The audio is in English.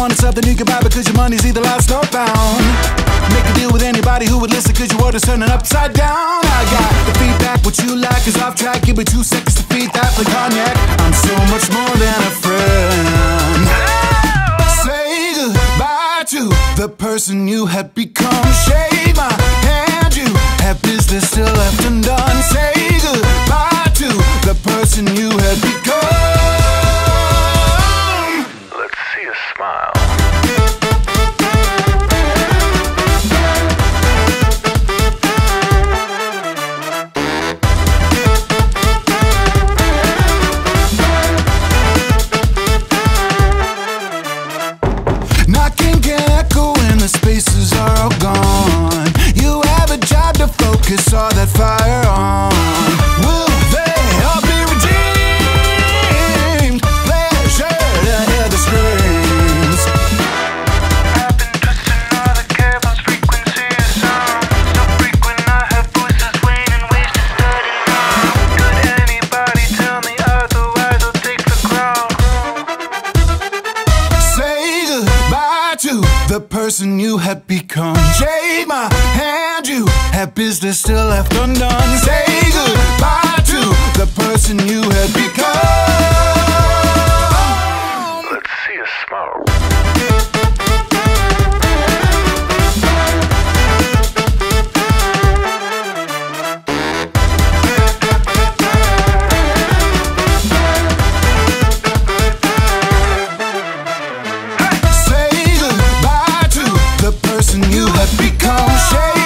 wanted something you can buy because your money's either lost or found. Make a deal with anybody who would listen because your world is turning upside down. I got the feedback, what you like is off track. Give me two seconds to feed that like cognac. I'm so much more than a friend. Say goodbye to the person you had become. Can echo when the spaces are all gone. You have a job to focus all that fire on. The person you had become. Shake my hand, you have business still left undone. Say And you have become. Shame